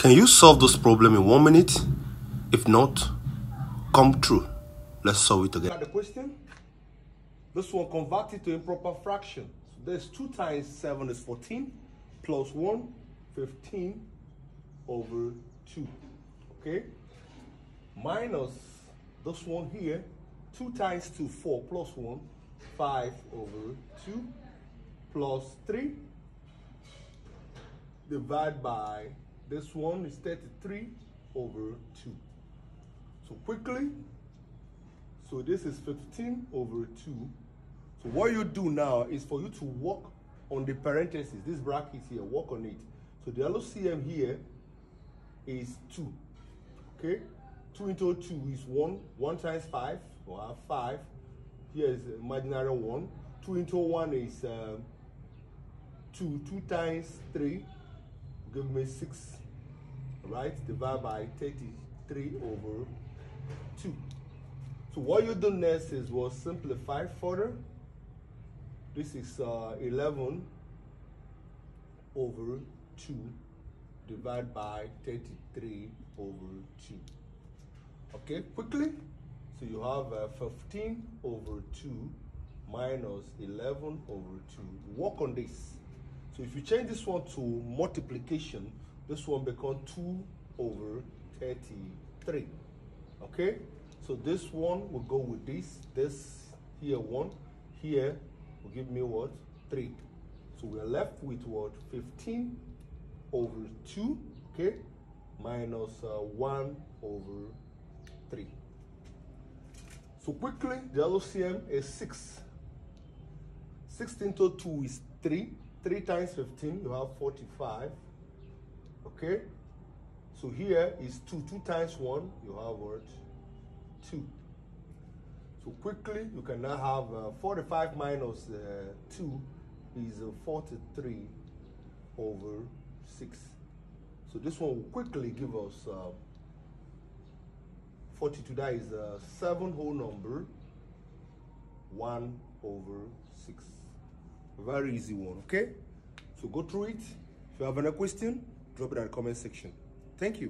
Can you solve this problem in one minute? If not, come through. Let's solve it together. The question? This one converted to improper fraction. So there's 2 times 7 is 14, plus 1, 15 over 2. Okay? Minus this one here, 2 times 2, 4, plus 1, 5 over 2, plus 3, divide by, this one is 33 over 2. So quickly, so this is 15 over 2. So what you do now is for you to work on the parentheses, this bracket here, work on it. So the LCM here is 2. Okay? 2 into 2 is 1. 1 times 5, we'll 5. Here is imaginary 1. 2 into 1 is um, 2. 2 times 3 give me 6. Right? Divide by 33 over 2. So what you do next is we'll simplify further. This is uh, 11 over 2 divided by 33 over 2. Okay, quickly. So you have uh, 15 over 2 minus 11 over 2. Work on this. So if you change this one to multiplication, this one becomes 2 over 33. Okay? So this one will go with this. This here 1. Here will give me what? 3. So we are left with what? 15 over 2. Okay? Minus uh, 1 over 3. So quickly, the LCM is 6. 16 to 2 is 3. 3 times 15, you have 45. Okay? So here is 2. 2 times 1, you have what? 2. So quickly, you can now have uh, 45 minus uh, 2 is uh, 43 over 6. So this one will quickly give us uh, 42. That is a 7 whole number, 1 over 6. Very easy one, okay? So go through it. If you have any question, drop it in the comment section. Thank you.